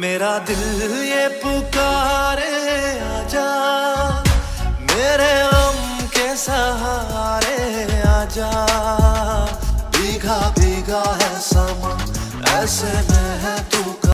मेरा दिल ये पुकारे आजा, मेरे गम के सहारे आजा। भीगा भीगा है समा, ऐसे में है तू